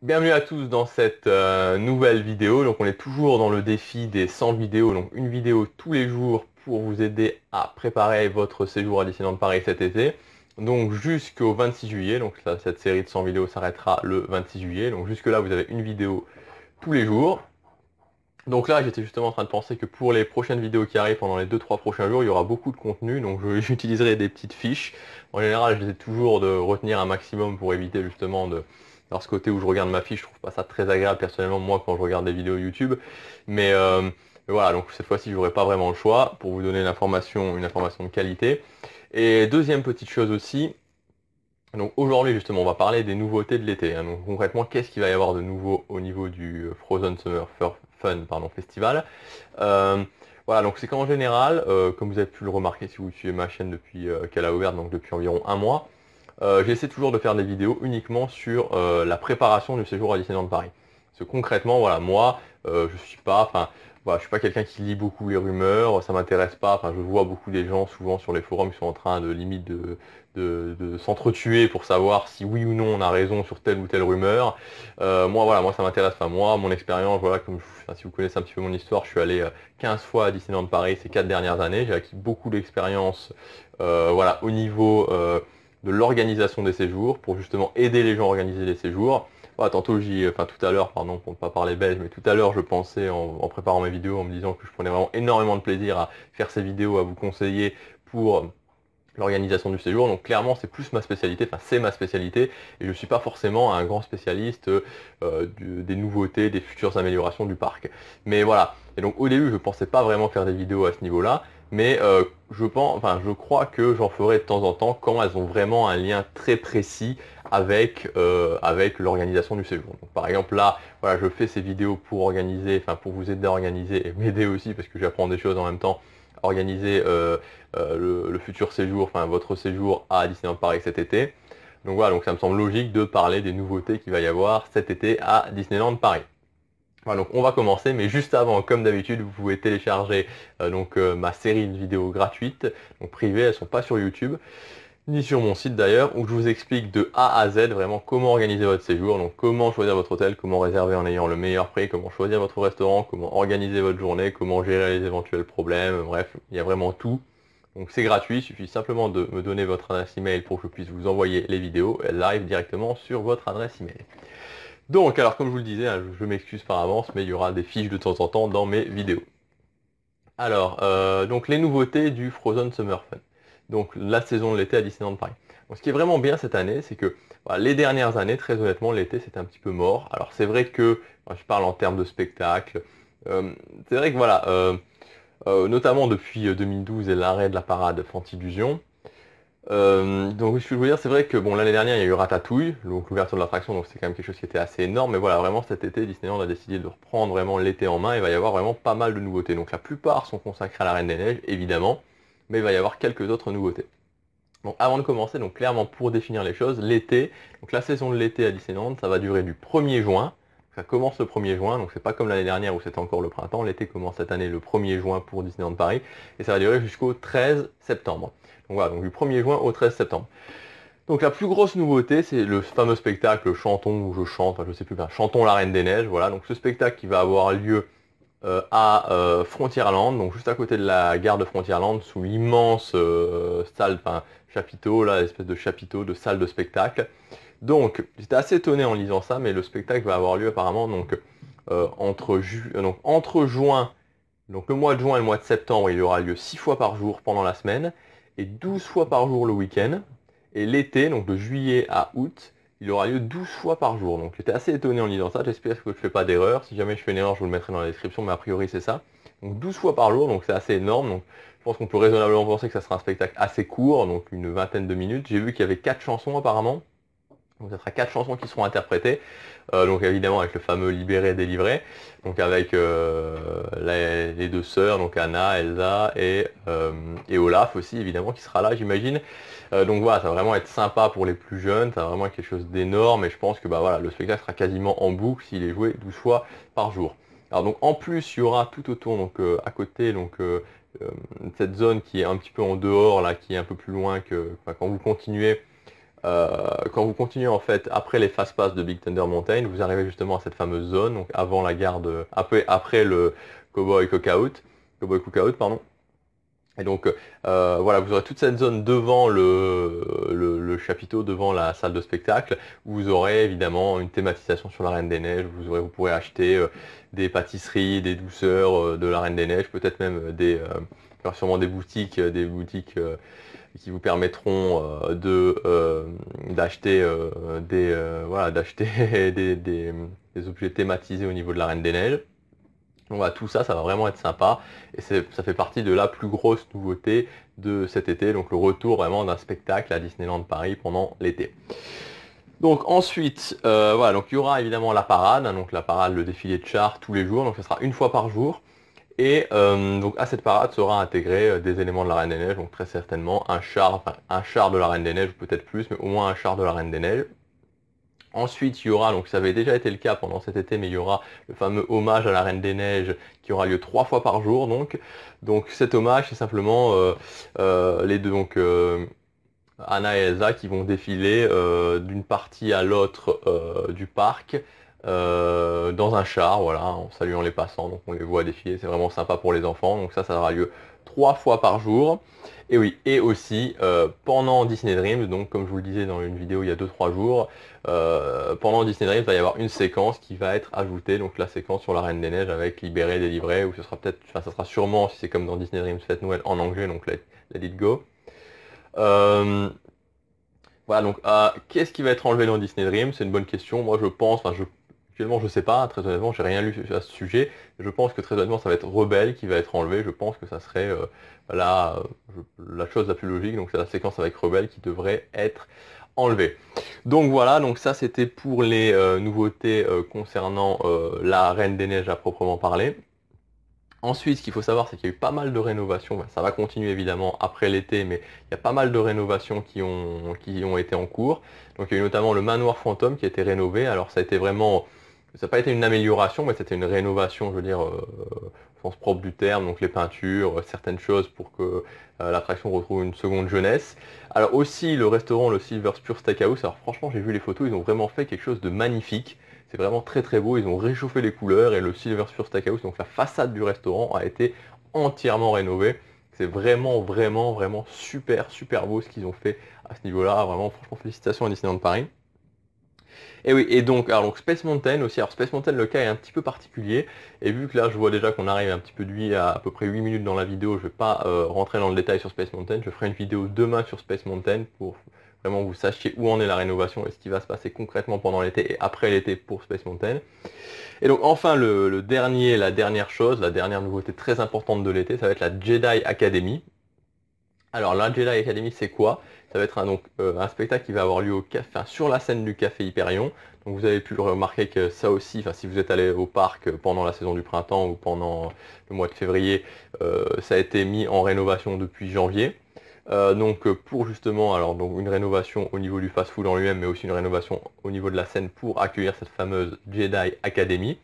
Bienvenue à tous dans cette euh, nouvelle vidéo. Donc on est toujours dans le défi des 100 vidéos. Donc une vidéo tous les jours pour vous aider à préparer votre séjour à Disneyland Paris cet été. Donc jusqu'au 26 juillet. Donc cette série de 100 vidéos s'arrêtera le 26 juillet. Donc jusque là vous avez une vidéo tous les jours. Donc là j'étais justement en train de penser que pour les prochaines vidéos qui arrivent pendant les 2-3 prochains jours, il y aura beaucoup de contenu. Donc j'utiliserai des petites fiches. En général j'essaie toujours de retenir un maximum pour éviter justement de alors ce côté où je regarde ma fiche, je trouve pas ça très agréable personnellement moi quand je regarde des vidéos YouTube. Mais, euh, voilà, donc cette fois-ci j'aurai pas vraiment le choix pour vous donner une information, une information de qualité. Et deuxième petite chose aussi, donc aujourd'hui justement on va parler des nouveautés de l'été. Hein. Donc concrètement qu'est-ce qu'il va y avoir de nouveau au niveau du Frozen Summer Fun Festival? Euh, voilà, donc c'est qu'en général, euh, comme vous avez pu le remarquer si vous suivez ma chaîne depuis qu'elle a ouvert, donc depuis environ un mois, euh, j'essaie toujours de faire des vidéos uniquement sur euh, la préparation du séjour à Disneyland Paris. Parce que concrètement, voilà, moi, euh, je suis pas, enfin, voilà, je suis pas quelqu'un qui lit beaucoup les rumeurs, ça m'intéresse pas. Enfin, je vois beaucoup des gens souvent sur les forums qui sont en train de limite de, de, s'entretuer pour savoir si oui ou non on a raison sur telle ou telle rumeur. moi, voilà, moi ça m'intéresse pas. Moi, mon expérience, voilà, comme si vous connaissez un petit peu mon histoire, je suis allé 15 fois à Disneyland Paris ces 4 dernières années. J'ai acquis beaucoup d'expérience, voilà, au niveau de l'organisation des séjours pour justement aider les gens à organiser les séjours. tantôt j'y, enfin tout à l'heure, pardon pour ne pas parler belge, mais tout à l'heure je pensais en, préparant mes vidéos en me disant que je prenais vraiment énormément de plaisir à faire ces vidéos, à vous conseiller pour l'organisation du séjour. Donc clairement c'est plus ma spécialité, enfin c'est ma spécialité et je ne suis pas forcément un grand spécialiste euh, des nouveautés, des futures améliorations du parc. Mais voilà, et donc au début je ne pensais pas vraiment faire des vidéos à ce niveau-là, mais euh, je pense, enfin je crois que j'en ferai de temps en temps quand elles ont vraiment un lien très précis avec, euh, avec l'organisation du séjour. Donc, par exemple là, voilà, je fais ces vidéos pour organiser, enfin pour vous aider à organiser et m'aider aussi parce que j'apprends des choses en même temps, organiser euh, le, futur séjour, enfin votre séjour à Disneyland Paris cet été. Donc voilà, donc ça me semble logique de parler des nouveautés qu'il va y avoir cet été à Disneyland Paris donc on va commencer, mais juste avant, comme d'habitude, vous pouvez télécharger euh, donc, euh, ma série de vidéos gratuites, donc privées, elles ne sont pas sur YouTube, ni sur mon site d'ailleurs, où je vous explique de A à Z vraiment comment organiser votre séjour, donc comment choisir votre hôtel, comment réserver en ayant le meilleur prix, comment choisir votre restaurant, comment organiser votre journée, comment gérer les éventuels problèmes, bref, il y a vraiment tout. Donc c'est gratuit, il suffit simplement de me donner votre adresse email pour que je puisse vous envoyer les vidéos, arrivent directement sur votre adresse email. Donc, alors comme je vous le disais, hein, je, m'excuse par avance, mais il y aura des fiches de temps en temps dans mes vidéos. Alors, euh, donc les nouveautés du Frozen Summer Fun. Donc la saison de l'été à Disneyland Paris. ce qui est vraiment bien cette année, c'est que les dernières années, très honnêtement, l'été c'était un petit peu mort. Alors c'est vrai que, je parle en termes de spectacle, euh, c'est vrai que voilà, euh, notamment depuis 2012 et l'arrêt de la parade Fantillusion, euh, donc ce que je veux dire, c'est vrai que bon l'année dernière il y a eu Ratatouille, donc l'ouverture de l'attraction, donc c'est quand même quelque chose qui était assez énorme, mais voilà, vraiment cet été, Disneyland a décidé de reprendre vraiment l'été en main, il va y avoir vraiment pas mal de nouveautés. Donc la plupart sont consacrées à la Reine des Neiges, évidemment, mais il va y avoir quelques autres nouveautés. Donc avant de commencer, donc clairement pour définir les choses, l'été, donc la saison de l'été à Disneyland, ça va durer du 1er juin, ça commence le 1er juin, donc c'est pas comme l'année dernière où c'était encore le printemps, l'été commence cette année le 1er juin pour Disneyland Paris, et ça va durer jusqu'au 13 septembre. Donc voilà, donc du 1er juin au 13 septembre. Donc la plus grosse nouveauté, c'est le fameux spectacle Chantons où je chante, enfin je sais plus bien, Chantons la Reine des Neiges, voilà, donc ce spectacle qui va avoir lieu euh, à euh, Frontierland, donc juste à côté de la gare de Frontierland, sous l'immense euh, salle, enfin chapiteau, là, espèce de chapiteau de salle de spectacle. Donc j'étais assez étonné en lisant ça, mais le spectacle va avoir lieu apparemment donc, entre, donc, entre juin, donc le mois de juin et le mois de septembre, il aura lieu 6 fois par jour pendant la semaine et 12 fois par jour le week-end. Et l'été, donc de juillet à août, il aura lieu 12 fois par jour. Donc j'étais assez étonné en lisant ça, j'espère que je ne fais pas d'erreur. Si jamais je fais une erreur, je vous le mettrai dans la description, mais a priori c'est ça. Donc 12 fois par jour, donc c'est assez énorme. Donc je pense qu'on peut raisonnablement penser que ça sera un spectacle assez court, donc une vingtaine de minutes. J'ai vu qu'il y avait 4 chansons apparemment. Donc ça sera quatre chansons qui seront interprétées. Euh, donc évidemment avec le fameux Libéré délivré. Donc avec euh, les, deux sœurs, donc Anna, Elsa et, euh, et, Olaf aussi évidemment qui sera là j'imagine. donc voilà, ça va vraiment être sympa pour les plus jeunes, ça va vraiment être quelque chose d'énorme et je pense que bah voilà, le spectacle sera quasiment en boucle s'il est joué 12 fois par jour. Alors donc en plus il y aura tout autour, donc à côté, donc cette zone qui est un petit peu en dehors là, qui est un peu plus loin que quand vous continuez quand vous continuez en fait après les fast pass de Big Thunder Mountain, vous arrivez justement à cette fameuse zone, donc avant la gare de, après, le Cowboy Cookout, Cowboy Cookout pardon. Et donc euh, voilà, vous aurez toute cette zone devant le, chapiteau, devant la salle de spectacle, où vous aurez évidemment une thématisation sur la Reine des Neiges, vous, aurez, vous pourrez acheter euh, des pâtisseries, des douceurs euh, de la Reine des Neiges, peut-être même des, sûrement des boutiques, des boutiques qui vous permettront de d'acheter des voilà d'acheter des objets thématisés au niveau de la Reine des Neiges. Donc voilà, tout ça, ça va vraiment être sympa. Et ça fait partie de la plus grosse nouveauté de cet été. Donc le retour vraiment d'un spectacle à Disneyland Paris pendant l'été. Donc ensuite, euh, voilà, donc il y aura évidemment la parade, hein, donc la parade, le défilé de chars tous les jours, donc ce sera une fois par jour. Et euh, donc à cette parade sera intégré euh, des éléments de la Reine des Neiges, donc très certainement un char, un char de la Reine des Neiges, peut-être plus, mais au moins un char de la Reine des Neiges. Ensuite, il y aura, donc ça avait déjà été le cas pendant cet été, mais il y aura le fameux hommage à la Reine des Neiges qui aura lieu trois fois par jour. Donc, donc cet hommage, c'est simplement euh, les deux, donc Anna et Elsa qui vont défiler d'une partie à l'autre du parc. Dans un char, voilà, en saluant les passants, donc on les voit défiler, c'est vraiment sympa pour les enfants, donc ça, ça aura lieu trois fois par jour. Et oui, et aussi pendant Disney Dreams, donc comme je vous le disais dans une vidéo il y a 2-3 jours, euh, pendant Disney Dreams, il va y avoir une séquence qui va être ajoutée, donc la séquence sur la Reine des Neiges avec Libéré, Délivré, ou ce sera peut-être, enfin ça sera sûrement, si c'est comme dans Disney Dreams Fête Noël en anglais, donc let, it go. Euh, voilà, donc euh, qu'est-ce qui va être enlevé dans Disney Dreams? C'est une bonne question. Moi je pense, enfin je actuellement je sais pas, très honnêtement, j'ai rien lu à ce sujet. Je pense que très honnêtement ça va être Rebelle qui va être enlevé. Je pense que ça serait la, la chose la plus logique. Donc c'est la séquence avec Rebelle qui devrait être enlevé. Donc voilà, donc ça c'était pour les euh, nouveautés euh, concernant euh, la Reine des Neiges à proprement parler. Ensuite, ce qu'il faut savoir, c'est qu'il y a eu pas mal de rénovations. Ça va continuer évidemment après l'été, mais il y a pas mal de rénovations qui ont, qui ont été en cours. Donc il y a eu notamment le manoir fantôme qui a été rénové. Alors ça a été vraiment ça n'a pas été une amélioration, mais c'était une rénovation, je veux dire, euh, au sens propre du terme, donc les peintures, euh, certaines choses pour que euh, l'attraction retrouve une seconde jeunesse. Alors aussi le restaurant, le Silver Spur Steakhouse, alors franchement j'ai vu les photos, ils ont vraiment fait quelque chose de magnifique. C'est vraiment très très beau, ils ont réchauffé les couleurs et le Silver Spur Steakhouse, donc la façade du restaurant a été entièrement rénovée. C'est vraiment vraiment vraiment super super beau ce qu'ils ont fait à ce niveau-là. Vraiment franchement félicitations à Disneyland Paris. Et oui, et donc, alors Space Mountain aussi, alors Space Mountain le cas est un petit peu particulier, et vu que là je vois déjà qu'on arrive un petit peu de vie à à peu près 8 minutes dans la vidéo, je ne vais pas euh, rentrer dans le détail sur Space Mountain, je ferai une vidéo demain sur Space Mountain pour vraiment vous sachiez où en est la rénovation et ce qui va se passer concrètement pendant l'été et après l'été pour Space Mountain. Et donc enfin le, dernier, la dernière chose, la dernière nouveauté très importante de l'été, ça va être la Jedi Academy. Alors la Jedi Academy c'est quoi? Ça va être un, donc, euh, un spectacle qui va avoir lieu sur la scène du Café Hyperion. Donc vous avez pu remarquer que ça aussi, si vous êtes allé au parc pendant la saison du printemps ou pendant le mois de février, euh, ça a été mis en rénovation depuis janvier. Euh, donc pour justement alors une rénovation au niveau du fast-food en lui-même, mais aussi une rénovation au niveau de la scène pour accueillir cette fameuse Jedi Academy.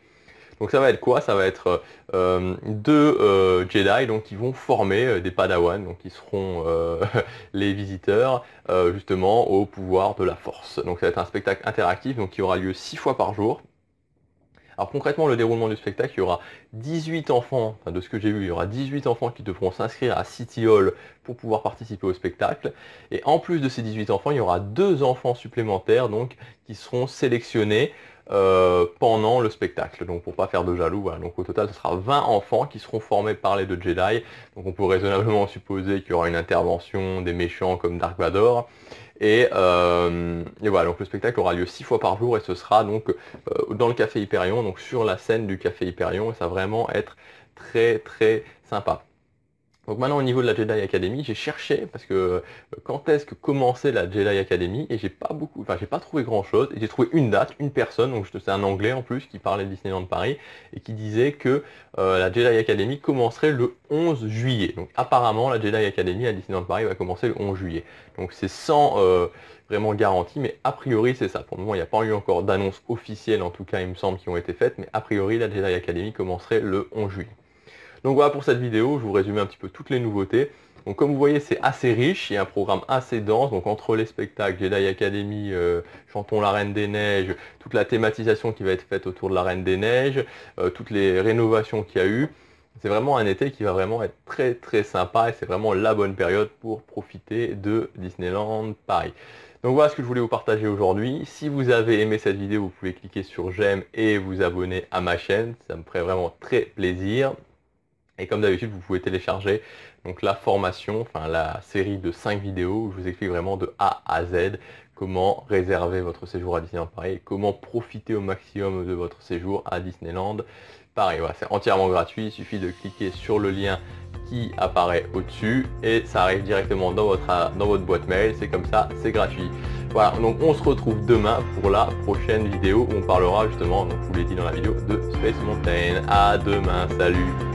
Donc ça va être quoi? Ça va être euh, deux euh, Jedi donc, qui vont former euh, des Padawan, donc qui seront les visiteurs justement au pouvoir de la force. Donc ça va être un spectacle interactif qui aura lieu six fois par jour. Alors concrètement, le déroulement du spectacle, il y aura 18 enfants, de ce que j'ai vu, il y aura 18 enfants qui devront s'inscrire à City Hall pour pouvoir participer au spectacle. Et en plus de ces 18 enfants, il y aura deux enfants supplémentaires donc, qui seront sélectionnés euh, pendant le spectacle. Donc pour pas faire de jaloux, donc au total ce sera 20 enfants qui seront formés par les deux Jedi. Donc on peut raisonnablement supposer qu'il y aura une intervention des méchants comme Dark Vador. Et, euh, voilà, donc le spectacle aura lieu 6 fois par jour et ce sera donc euh, dans le Café Hyperion, donc sur la scène du Café Hyperion, et ça va vraiment être très très sympa. Donc maintenant au niveau de la Jedi Academy, j'ai cherché parce que euh, quand est-ce que commençait la Jedi Academy et j'ai pas beaucoup, enfin j'ai pas trouvé grand chose et j'ai trouvé une date, une personne, donc c'est un anglais en plus qui parlait de Disneyland Paris et qui disait que euh, la Jedi Academy commencerait le 11 juillet. Donc apparemment la Jedi Academy à Disneyland Paris va commencer le 11 juillet. Donc c'est sans euh, vraiment garantie, mais a priori c'est ça. Pour le moment il n'y a pas eu encore d'annonce officielle en tout cas il me semble qui ont été faites, mais a priori la Jedi Academy commencerait le 11 juillet. Donc voilà pour cette vidéo, je vous résume un petit peu toutes les nouveautés. Donc comme vous voyez, c'est assez riche, il y a un programme assez dense, donc entre les spectacles, Jedi Academy, euh, Chantons la Reine des Neiges, toute la thématisation qui va être faite autour de la Reine des Neiges, euh, toutes les rénovations qu'il y a eu, c'est vraiment un été qui va vraiment être très très sympa et c'est vraiment la bonne période pour profiter de Disneyland Paris. Donc voilà ce que je voulais vous partager aujourd'hui. Si vous avez aimé cette vidéo, vous pouvez cliquer sur j'aime et vous abonner à ma chaîne. Ça me ferait vraiment très plaisir. Et comme d'habitude, vous pouvez télécharger donc la formation, enfin la série de 5 vidéos où je vous explique vraiment de A à Z comment réserver votre séjour à Disneyland Paris comment profiter au maximum de votre séjour à Disneyland Paris. C'est entièrement gratuit, il suffit de cliquer sur le lien qui apparaît au-dessus et ça arrive directement dans votre, dans votre boîte mail, c'est comme ça, c'est gratuit. Voilà, donc on se retrouve demain pour la prochaine vidéo où on parlera justement, donc je vous l'ai dit dans la vidéo, de Space Mountain. À demain, salut